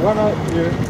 Run out here.